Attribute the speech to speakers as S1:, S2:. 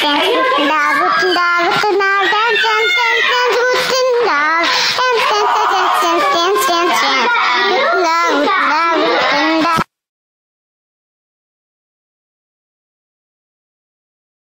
S1: Dog, dog, dog, dog.